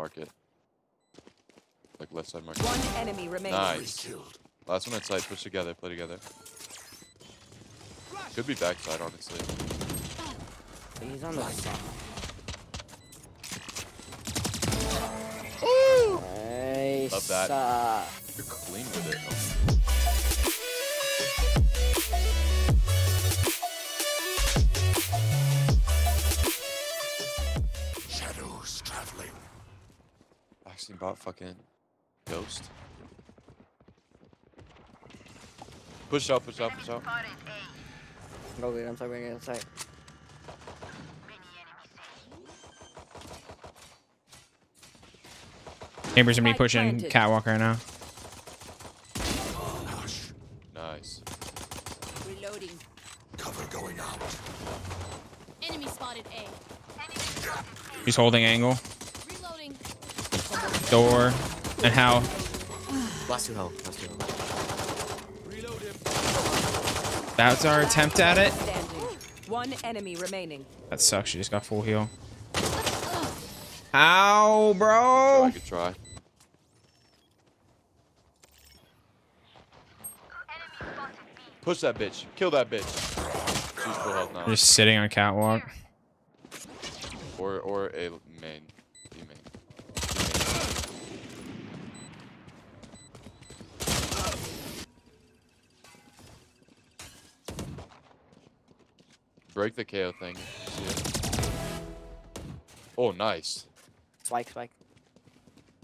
market. Like left side market. One enemy remaining. Nice. Last one inside. Push together. Play together. Could be backside, honestly. He's on the side. Nice. Love that. uh, You're clean with it. Actually, bought fucking ghost. Push out, push out, push out. Go get him, so we're inside. Chambers gonna be Spike pushing catwalk right now. Nice. Reloading. Cover going out. Enemy spotted A. He's holding angle. Reloading. Door. And how? Last two health. Last two health. That's our attempt at it. One enemy remaining. That sucks. She just got full heal. Ow, bro. I could try. Push that bitch. Kill that bitch. She's full health now. Just sitting on catwalk. Or or a main. Break the KAY/O thing. Oh, nice. Spike, spike.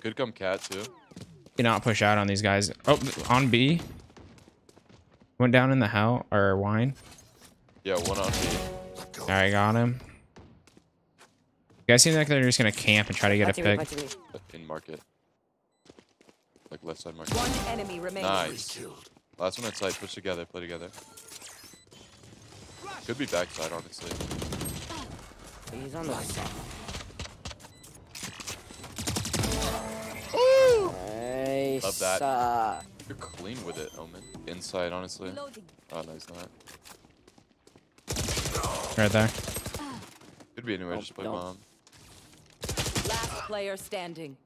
Could come cat too. Do not push out on these guys. Oh, on B. Went down in the hell or wine. Yeah, one on B. All right, got him. You guys seem like they're just gonna camp and try to get a Punching me, pick. me. In market. Like left side market. One enemy remaining. Nice. Last one inside. Push together. Play together. Could be backside, honestly. He's on the side. Nice. Love that. Uh, You're clean with it, Omen. Inside, honestly. Oh, no, he's not. Right there. Could be anywhere. Nope, Just play don't. bomb. Last player standing.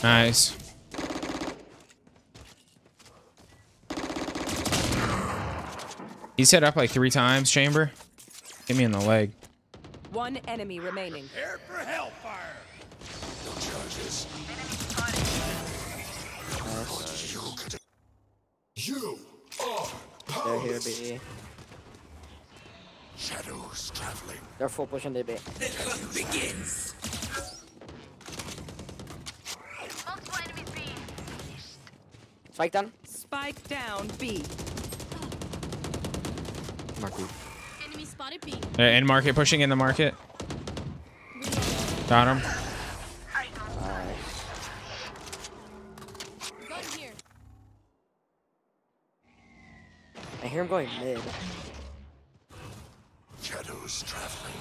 Nice. He's hit up like three times, Chamber. Hit me in the leg. One enemy remaining. Prepare for hellfire. No charges. You are they're here, B. shadows traveling. They're full pushing the B. Begins. Spike down. Spike down B. Enemy spotted B. In market, pushing in the market. Got him. I hear him going mid. Shadows traveling.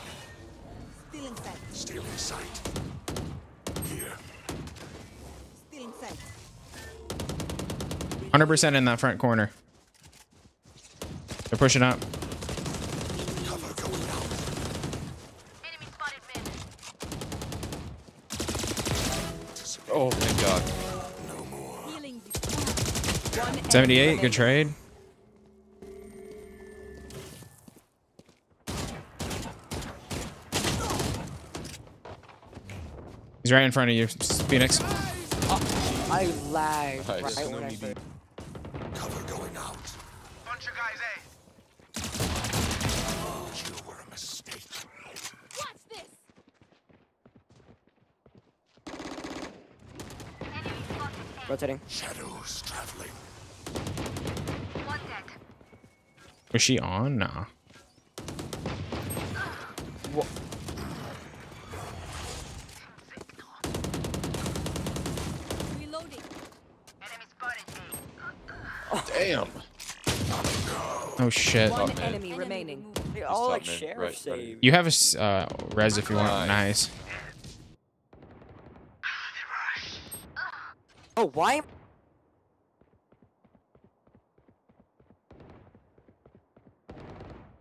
Stealing sight. Stealing sight. Here. Stealing sight. 100% in that front corner. They're pushing up. Cover going out. Oh, thank God. No more. Healing. One enemy 78, good trade. He's right in front of you, Phoenix. I lagged right when I first. Cover going out. Bunch of guys, eh? You were a mistake. Watch this. Rotating. Shadows Was she on? Nah. Reloading. Damn. Oh shit. One man. enemy remaining. They all like top mid, right, right. save. You have a uh, res if you want. Nice. Nice. Oh, why?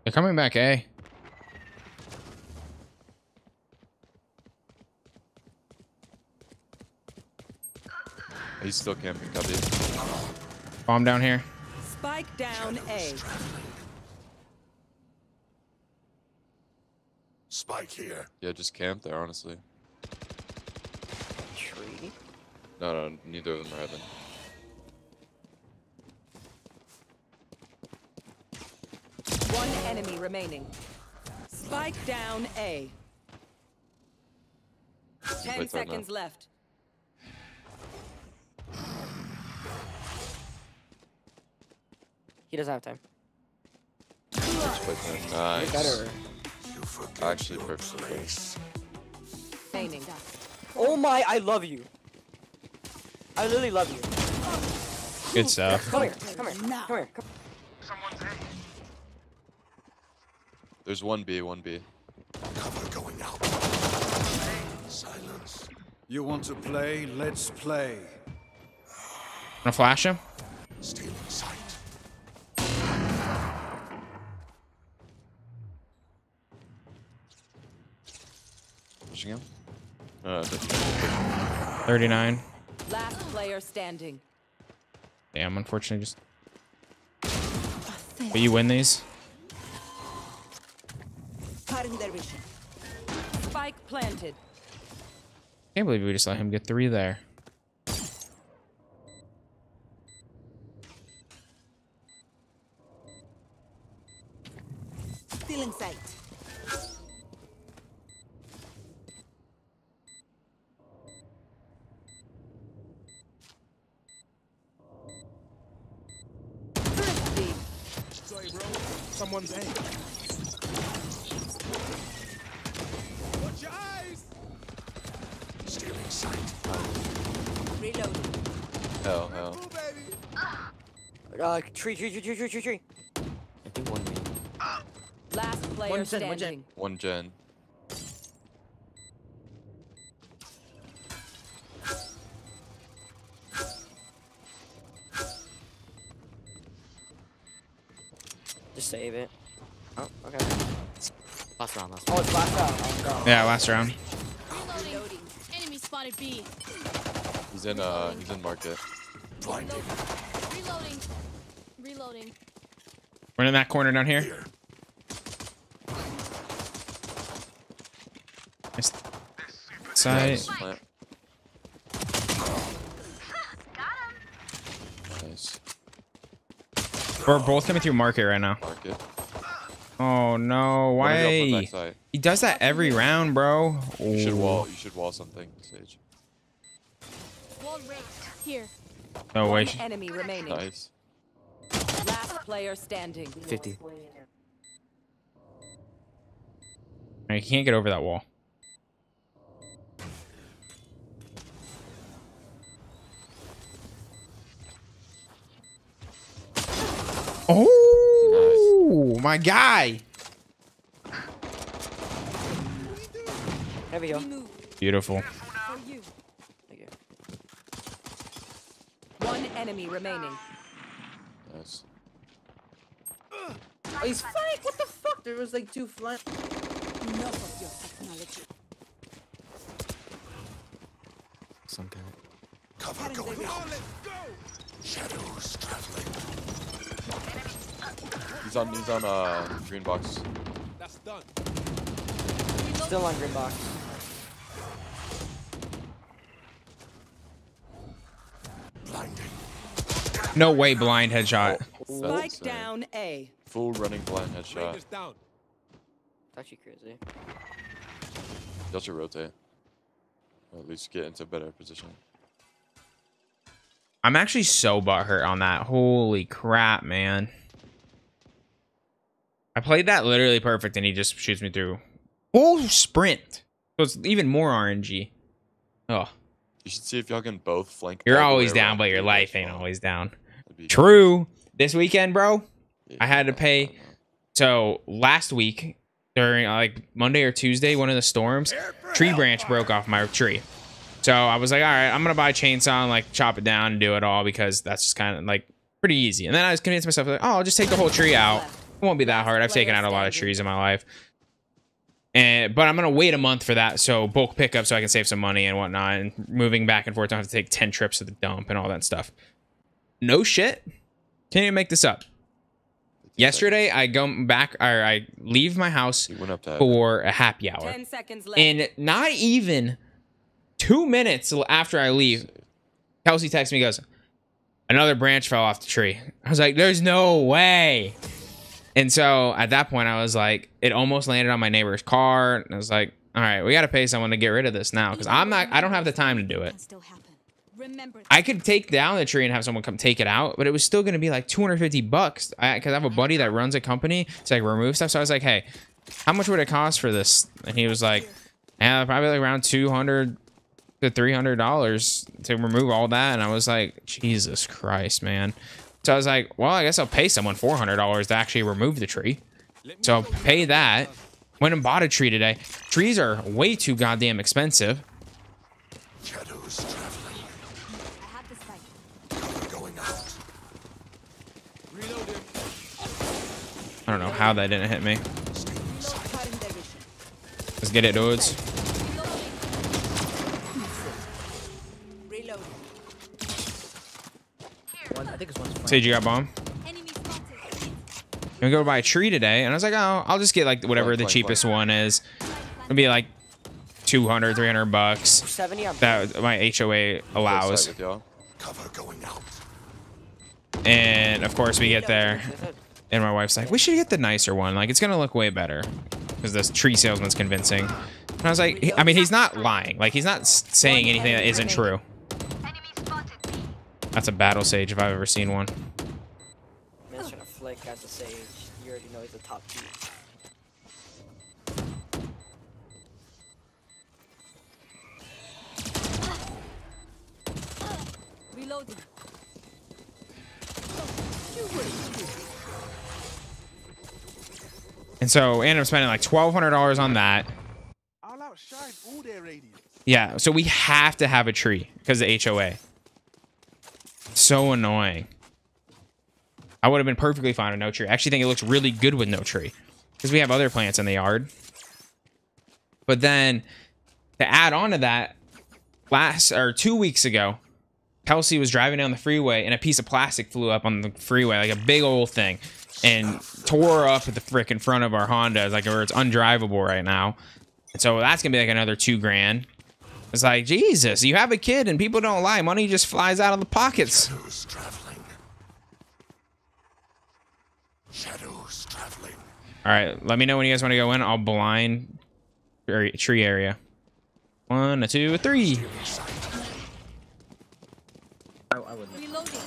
They're coming back, eh? He's still camping, W. Bomb down here. Spike down A. Spike here. Yeah, just camp there, honestly. Tree? No, no, neither of them are having. One enemy remaining. Spike down A. Ten Wait for it now. seconds left. He doesn't have time. Just play time. You're Nice. better. You Actually, your perfect. place. Remaining. Oh my, I love you. I literally love you. Good stuff. Come here, come here, come here. Come. There's one B, one B. Cover going out. Silence. You want to play? Let's play. Gonna flash him? Stealing sight. Pushing him. Uh, 39. Last player standing. Damn, unfortunately just. But you win these? Cutting their vision. Spike planted. Can't believe we just let him get three there. Still sight. Someone's aim. Uh, tree, tree, tree, tree, tree, tree, tree. I think one main. Last player One gen, one gen. One gen. Just save it. Oh, okay. Last round, last Oh, it's last out. Oh, no. Yeah, last round. Reloading. Enemy spotted B. He's in, uh, he's in market. Blinding. Reloading. Reloading. We're in that corner down here. Here. Nice. Side. Nice. Plant. Nice. We're both coming through market right now. Market. Oh no, One of you up on why? backside. He does that every round, bro. You should wall. You should wall something, Sage. Wall raised. Here. No way. One enemy remaining. Nice. Last player standing. 50. He can't get over that wall. Oh, my guy. Heavy heal. Beautiful. Thank you. One enemy remaining. Nice. Oh, he's flank. What the fuck? There was like two flank. Enough of your technology. Some guy. Cover going out. Shadows traveling. He's on. He's on. Uh, green box. That's done. Still on green box. No way, blind headshot. Oh, That's Spike down A. Full running blind headshot. this down. It's actually crazy. Y'all should rotate. Or at least get into a better position. I'm actually so butthurt on that. Holy crap, man. I played that literally perfect and he just shoots me through. Full sprint. So it's even more RNG. Oh, You should see if y'all can both flank. you're all the way always down, but your life ain't always down. Be- True. This weekend, bro. Yeah, I had to pay-. So last week, during uh, like Monday or Tuesday, one of the storms, tree branch broke off my tree. So I was like, all right, I'm gonna buy a chainsaw and like chop it down and do it all because that's just kind of like pretty easy. And then I was convinced myself like, oh, I'll just take the whole tree out. It won't be that hard. I've taken out a lot of trees in my life. And but I'm gonna wait a month for that, so bulk pickup, so I can save some money and whatnot. And moving back and forth, I don't have to take ten trips to the dump and all that stuff. No shit. Can't even make this up. Yesterday, I go back or I leave my house went up to for a happy hour. Ten seconds left. And not even two minutes after I leave, Kelsey texts me, goes, Another branch fell off the tree. I was like, There's no way. And so at that point, I was like, It almost landed on my neighbor's car. And I was like, All right, we got to pay someone to get rid of this now because I'm not, I don't have the time to do it. Can still happen. Remember I could take down the tree and have someone come take it out, but it was still going to be like 250 bucks. I, cause I have a buddy that runs a company to like remove stuff. So I was like, hey, how much would it cost for this? And he was like, yeah, probably like around 200 to 300 dollars to remove all that. And I was like, Jesus Christ, man. So I was like, well, I guess I'll pay someone 400 dollars to actually remove the tree. So I'll pay that. Went and bought a tree today. Trees are way too goddamn expensive. Shadows traveling. I have the spike. Going out. Reloading. I don't know how that didn't hit me. Cutting their vision. Let's get it, dudes. Reloading. One, I think it's one's fine. Sage, you got bomb? Enemy spotted. We go buy a tree today, and I was like, oh, I'll just get like whatever the cheapest one is. It'll be like 200, 300 bucks. That my HOA allows. sight with y'all. Cover going out. And of course, we get there, and my wife's like, we should get the nicer one. Like, it's gonna look way better because this tree salesman's convincing. And I was like, he- I mean, he's not lying. Like, he's not saying anything that isn't true. That's a battle sage if I've ever seen one. Man's trying to flick as a sage. You already know he's a top two. Reloading. And so, I ended up spending like twelve hundred dollars on that. I'll outshine all their radiance. Yeah, so we have to have a tree because of HOA. So annoying. I would have been perfectly fine with no tree. I actually think it looks really good with no tree because we have other plants in the yard. But then to add on to that, last or two weeks ago, Kelsey was driving down the freeway and a piece of plastic flew up on the freeway, like a big old thing, and tore up the frickin' front of our Honda. It's like, or it's undrivable right now. And so that's gonna be like another two grand. It's like, Jesus, you have a kid and people don't lie. Money just flies out of the pockets. Shadows traveling. Shadows traveling. All right, let me know when you guys want to go in. I'll blind er, tree area. One, a two, a three. I, I wouldn't. Reloading.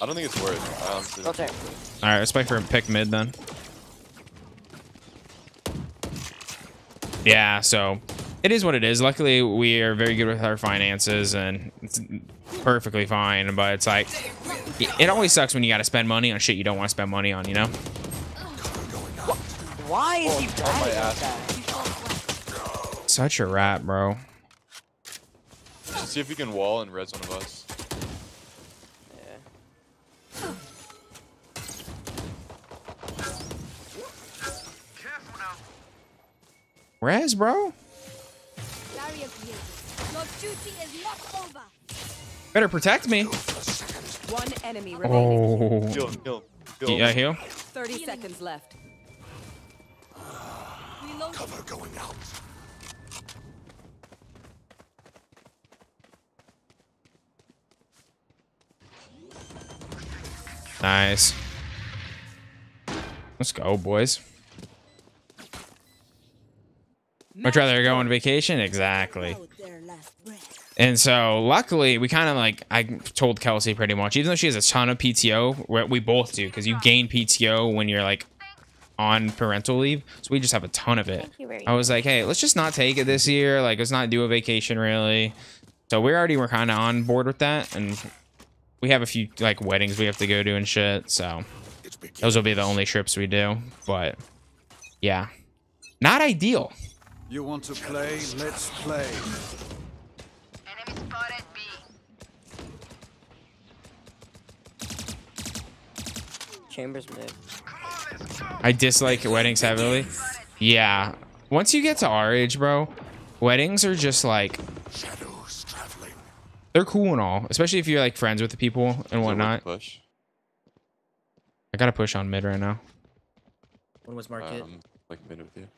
I don't think it's worth it. I honestly Go don't. All right, let's play for a pick mid then. Yeah, so it is what it is. Luckily, we are very good with our finances and it's perfectly fine. But it's like, it always sucks when you got to spend money on shit you don't want to spend money on, you know? Why is he oh, my like ass. that? Such a rat, bro. Let's see if we can wall and res one of us. Res, bro? Barrier created. Your duty is not over. Better protect me. One enemy remaining. Oh. Kill him, kill him. Kill him. Yeah, heal. 30 seconds left. Cover going out. Nice. Let's go, boys. Much rather go on vacation? Exactly. And so, luckily, we kind of like, I told Kelsey pretty much, even though she has a ton of PTO, we- we both do, because you gain PTO when you're like on parental leave. So we just have a ton of it. I was like, hey, let's just not take it this year. Like, let's not do a vacation really. So we already were kind of on board with that. And we have a few like weddings we have to go to and shit. So those will be the only trips we do. But yeah, not ideal. You want to play? Let's play. Chambers mid. I dislike weddings heavily. Yeah. once you get to our age, bro, weddings are just like Shadows traveling. they're cool and all, especially if you're like friends with the people and Is it worth whatnot. Push. I gotta push on mid right now. When was market. Um, like mid with you.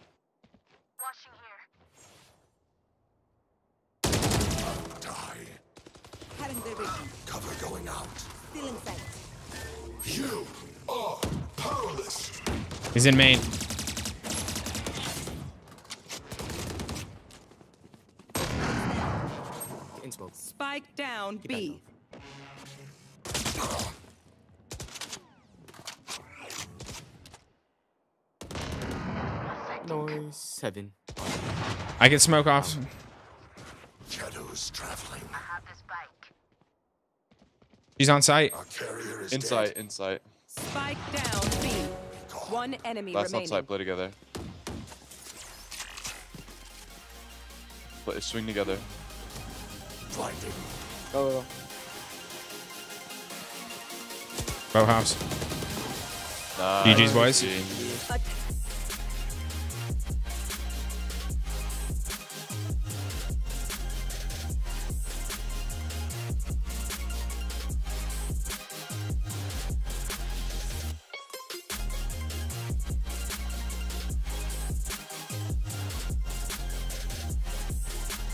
Having their vision. Cover going out. Still in sight. You are powerless. He's in main. Spike down B. Noise. Seven. I can smoke off. Shadows traveling. She's on site. Our carrier is Insight, dead. insight. Spike down B. One enemy Last remaining. outside, play together. Play, swing together. Blinding. Oh, oh, oh. Go, go, go. Bow house. Nice. GG's, boys. GG. But